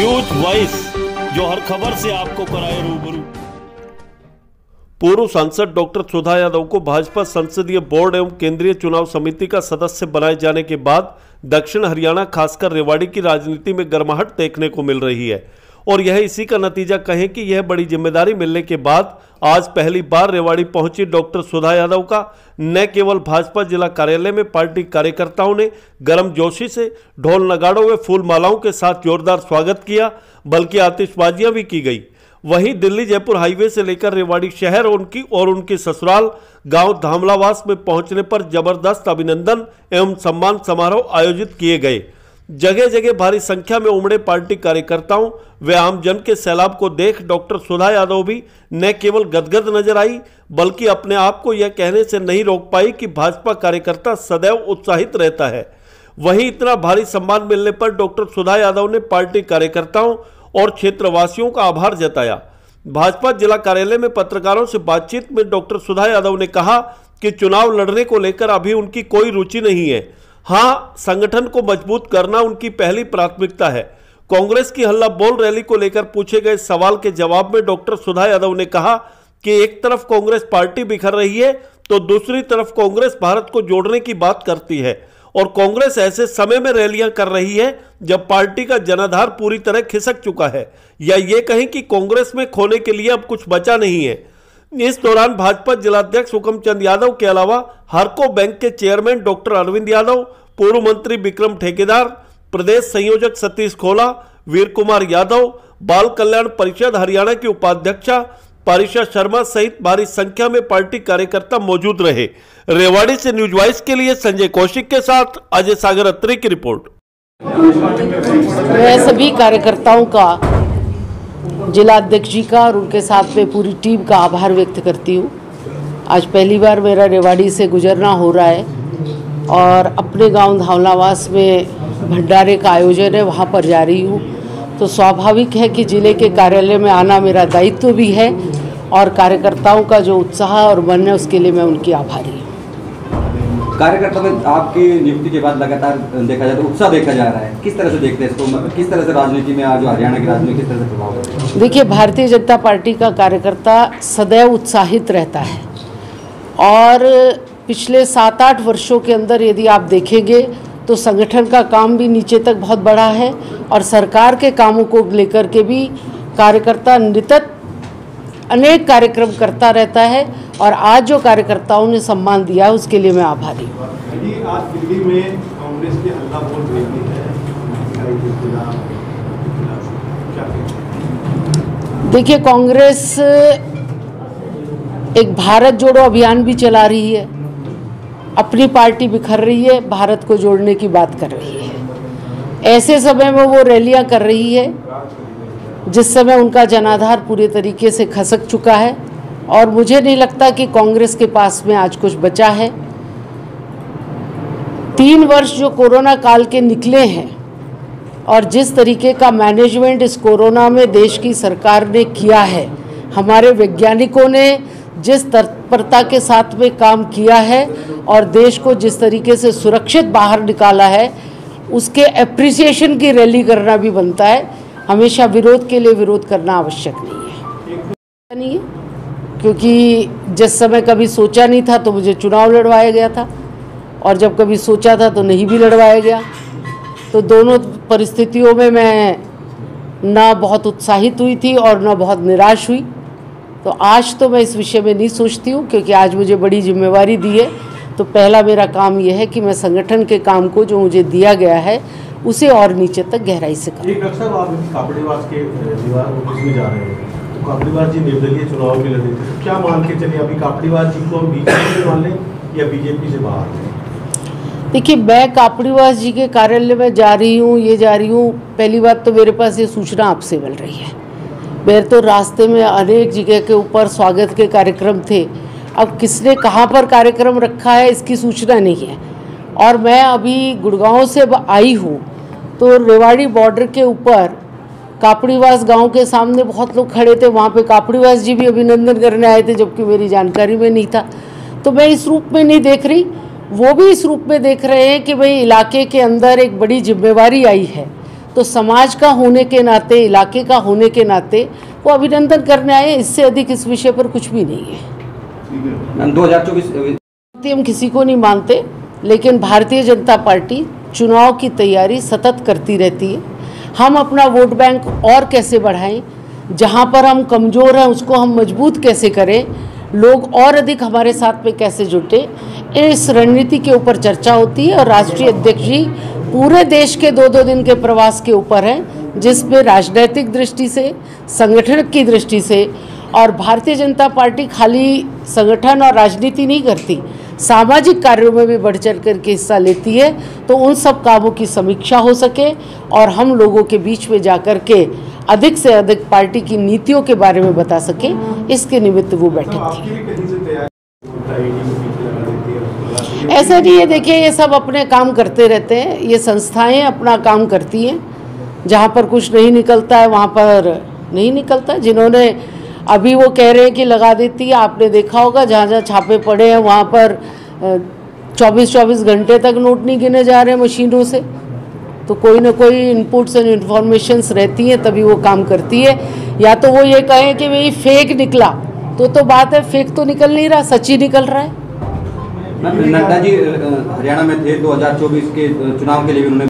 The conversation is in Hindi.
न्यूज़ वॉइस जो हर खबर से आपको कराए रूबरू। पूर्व सांसद डॉक्टर सुधा यादव को भाजपा संसदीय बोर्ड एवं केंद्रीय चुनाव समिति का सदस्य बनाए जाने के बाद दक्षिण हरियाणा खासकर रेवाड़ी की राजनीति में गर्माहट देखने को मिल रही है। और यह इसी का नतीजा कहें कि यह बड़ी ज़िम्मेदारी मिलने के बाद आज पहली बार रेवाड़ी पहुँची डॉक्टर सुधा यादव का। न केवल भाजपा जिला कार्यालय में पार्टी कार्यकर्ताओं ने गर्म जोशी से ढोल नगाड़ों व फूल मालाओं के साथ जोरदार स्वागत किया, बल्कि आतिशबाजियाँ भी की गई। वहीं दिल्ली जयपुर हाईवे से लेकर रेवाड़ी शहर उनकी और उनके ससुराल, गाँव धामलावास में पहुँचने पर ज़बरदस्त अभिनंदन एवं सम्मान समारोह आयोजित किए गए। जगह जगह भारी संख्या में उमड़े पार्टी कार्यकर्ताओं व आमजन के सैलाब को देख डॉक्टर सुधा यादव भी न केवल गदगद नज़र आई, बल्कि अपने आप को यह कहने से नहीं रोक पाई कि भाजपा कार्यकर्ता सदैव उत्साहित रहता है। वहीं इतना भारी सम्मान मिलने पर डॉक्टर सुधा यादव ने पार्टी कार्यकर्ताओं और क्षेत्रवासियों का आभार जताया। भाजपा जिला कार्यालय में पत्रकारों से बातचीत में डॉक्टर सुधा यादव ने कहा कि चुनाव लड़ने को लेकर अभी उनकी कोई रुचि नहीं है। हाँ संगठन को मज़बूत करना उनकी पहली प्राथमिकता है। कांग्रेस की हल्ला बोल रैली को लेकर पूछे गए सवाल के जवाब में डॉक्टर सुधा यादव ने कहा कि एक तरफ़ कांग्रेस पार्टी बिखर रही है तो दूसरी तरफ़ कांग्रेस भारत को जोड़ने की बात करती है। और कांग्रेस ऐसे समय में रैलियाँ कर रही है, जब पार्टी का जनाधार पूरी तरह खिसक चुका है। या ये कहें कि कांग्रेस में खोने के लिए अब कुछ बचा नहीं है। इस दौरान भाजपा जिलाध्यक्ष हुक्म चंद यादव के अलावा हरको बैंक के चेयरमैन डॉक्टर अरविंद यादव, पूर्व मंत्री विक्रम ठेकेदार, प्रदेश संयोजक सतीश खोला, वीर कुमार यादव, बाल कल्याण परिषद हरियाणा की उपाध्यक्षा पारिशा शर्मा सहित भारी संख्या में पार्टी कार्यकर्ता मौजूद रहे। रेवाड़ी से न्यूज़ वाइस के लिए संजय कौशिक के साथ अजय सागर अत्री की रिपोर्ट। मैं सभी कार्यकर्ताओं का जिला अध्यक्ष जी का और उनके साथ में पूरी टीम का आभार व्यक्त करती हूँ। आज पहली बार मेरा रेवाड़ी से गुजरना हो रहा है और अपने गाँव धावलावास में भंडारे का आयोजन है, वहाँ पर जा रही हूँ। तो स्वाभाविक है कि ज़िले के कार्यालय में आना मेरा दायित्व भी है और कार्यकर्ताओं का जो उत्साह और मन है, उसके लिए मैं उनकी आभारी हूँ। कार्यकर्ता में आपकी नियुक्ति के बाद लगातार देखा जाए तो उत्साह देखा जा रहा है। किस तरह से देखते हैं इसको? किस तरह से राजनीति में आज हरियाणा की राजनीति किस तरह से प्रभाव देखिए, भारतीय जनता पार्टी का कार्यकर्ता सदैव उत्साहित रहता है। और पिछले सात आठ वर्षों के अंदर यदि आप देखेंगे तो संगठन का काम भी नीचे तक बहुत बड़ा है और सरकार के कामों को लेकर के भी कार्यकर्ता नितत अनेक कार्यक्रम करता रहता है और आज जो कार्यकर्ताओं ने सम्मान दिया उसके लिए मैं आभारी हूँ। आज दिल्ली में कांग्रेस की हल्ला बोल रही है? देखिए कांग्रेस एक भारत जोड़ो अभियान भी चला रही है। अपनी पार्टी बिखर रही है भारत को जोड़ने की बात कर रही है। ऐसे समय में वो रैलियाँ कर रही है। जिस समय उनका जनाधार पूरे तरीके से खसक चुका है और मुझे नहीं लगता कि कांग्रेस के पास में आज कुछ बचा है। तीन वर्ष जो कोरोना काल के निकले हैं और जिस तरीके का मैनेजमेंट इस कोरोना में देश की सरकार ने किया है, हमारे वैज्ञानिकों ने जिस तत्परता के साथ में काम किया है और देश को जिस तरीके से सुरक्षित बाहर निकाला है, उसके अप्रिसिएशन की रैली करना भी बनता है। हमेशा विरोध के लिए विरोध करना आवश्यक नहीं है। नहीं है, क्योंकि जिस समय कभी सोचा नहीं था तो मुझे चुनाव लड़वाया गया था, और जब कभी सोचा था तो नहीं भी लड़वाया गया। तो दोनों परिस्थितियों में मैं ना बहुत उत्साहित हुई थी और ना बहुत निराश हुई। तो आज तो मैं इस विषय में नहीं सोचती हूँ, क्योंकि आज मुझे बड़ी जिम्मेवारी दी है तो पहला मेरा काम यह है कि मैं संगठन के काम को जो मुझे दिया गया है उसे और नीचे तक गहराई से करूँ। एक आप कापड़ीवास के अ, दीवार ऑफ़िस में जा रहे हैं? तो कापड़ीवास जी निर्दलीय चुनाव भी लड़े थे तो क्या मान के चले अभी कापड़ीवास जी को हम बीजेपी से मान लें या बीजेपी से बाहर? देखिए मैं कापड़ीवास जी के कार्यालय में जा रही हूँ ये जा रही हूँ पहली बात तो मेरे पास ये सूचना आपसे मिल रही है। मेरे तो रास्ते में अनेक जगह के ऊपर स्वागत के कार्यक्रम थे अब किसने कहाँ पर कार्यक्रम रखा है, इसकी सूचना नहीं है। और मैं अभी गुड़गांव से आई हूँ तो रेवाड़ी बॉर्डर के ऊपर कापड़ीवास गाँव के सामने बहुत लोग खड़े थे। वहाँ पे कापड़ीवास जी भी अभिनंदन करने आए थे, जबकि मेरी जानकारी में नहीं था। तो मैं इस रूप में नहीं देख रही, वो भी इस रूप में देख रहे हैं कि भाई इलाके के अंदर एक बड़ी जिम्मेवारी आई है। तो समाज का होने के नाते, इलाके का होने के नाते वो अभिनंदन करने आए, इससे अधिक इस विषय पर कुछ भी नहीं है। दो हज़ार चौबीस हम किसी को नहीं मानते, लेकिन भारतीय जनता पार्टी चुनाव की तैयारी सतत करती रहती है। हम अपना वोट बैंक और कैसे बढ़ाएँ? जहाँ पर हम कमज़ोर हैं, उसको हम मज़बूत कैसे करें? लोग और अधिक हमारे साथ में कैसे जुटे? इस रणनीति के ऊपर चर्चा होती है और राष्ट्रीय अध्यक्ष जी पूरे देश के दो दो दिन के प्रवास के ऊपर हैं जिसमें राजनैतिक दृष्टि से, संगठन की दृष्टि से और भारतीय जनता पार्टी खाली संगठन और राजनीति नहीं करती सामाजिक कार्यों में भी बढ़ चढ़ करके हिस्सा लेती है तो उन सब कामों की समीक्षा हो सके और हम लोगों के बीच में जा कर के अधिक से अधिक पार्टी की नीतियों के बारे में बता सके इसके निमित्त वो बैठक थी है। ऐसा नहीं है देखिए ये सब अपने काम करते रहते हैं ये संस्थाएँ अपना काम करती हैं जहाँ पर कुछ नहीं निकलता है वहाँ पर नहीं निकलता जिन्होंने अभी वो कह रहे हैं कि लगा देती है आपने देखा होगा जहाँ जहाँ छापे पड़े हैं, वहाँ पर चौबीस चौबीस घंटे तक नोट नहीं गिने जा रहे मशीनों से। तो कोई ना कोई इनपुट्स एंड इन्फॉर्मेशंस रहती हैं, तभी वो काम करती है। या तो वो ये कहें कि भाई फेक निकला। तो तो बात है फेक तो निकल नहीं रहा, सच ही निकल रहा है। नड्डा जी हरियाणा में थे 2024 के चुनाव के लिए उन्होंने